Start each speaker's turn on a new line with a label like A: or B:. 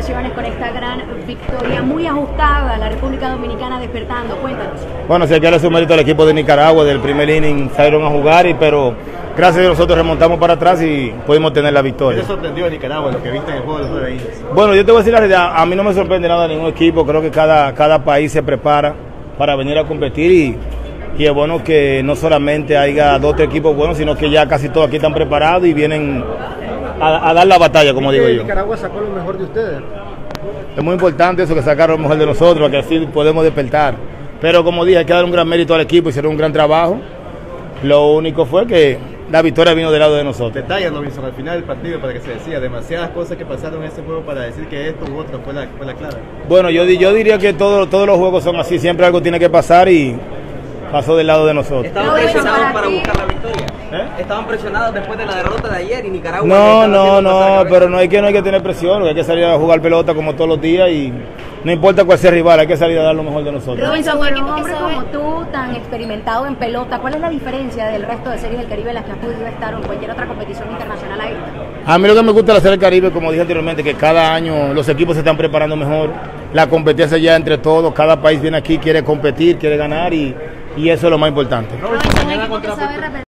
A: impresiones con esta gran victoria muy ajustada, la República Dominicana despertando. Cuéntanos.
B: Bueno, se quiere su mérito al equipo de Nicaragua, del primer inning salieron a jugar, y, pero gracias a Dios nosotros remontamos para atrás y pudimos tener la
C: ¿Qué
B: victoria.
C: te sorprendió de Nicaragua lo que viste en el juego de los nueve innings?
B: Bueno, yo te voy a decir la realidad, a mí no me sorprende nada ningún equipo, creo que cada, cada país se prepara para venir a competir y, y es bueno que no solamente haya dos o tres equipos buenos, sino que ya casi todos aquí están preparados y vienen a, a dar la batalla, como digo yo.
D: Nicaragua sacó lo mejor de ustedes.
B: Es muy importante eso que sacaron lo mejor de nosotros, que así podemos despertar. Pero como dije, hay que dar un gran mérito al equipo, hicieron un gran trabajo. Lo único fue que la victoria vino del lado de nosotros.
C: Detalles, Robinson, al final del partido para que se decía demasiadas cosas que pasaron en ese juego para decir que esto u otro fue la, fue la clave.
B: Bueno, yo, yo diría que todo- todos los juegos son así, siempre algo tiene que pasar y pasó del lado de nosotros.
E: Estaban
A: Robinson,
E: presionados
A: para
E: buscar la victoria.
B: ¿Eh?
E: Estaban presionados después de la derrota de ayer y Nicaragua.
B: No, no, no, pero no hay que no hay que tener presión, hay que salir a jugar pelota como todos los días y no importa cuál sea el rival, hay que salir a dar lo mejor de nosotros.
A: Robinson,
F: un equipo que
A: como tú, tan experimentado en pelota, ¿cuál es la diferencia del resto de series del Caribe en las que has podido estar o en cualquier otra competición internacional ahí?
B: A mí lo que me gusta de la Serie del Caribe, como dije anteriormente, que cada año los equipos se están preparando mejor, la competencia ya entre todos, cada país viene aquí, quiere competir, quiere ganar y, y eso es lo más importante.
F: Robinson,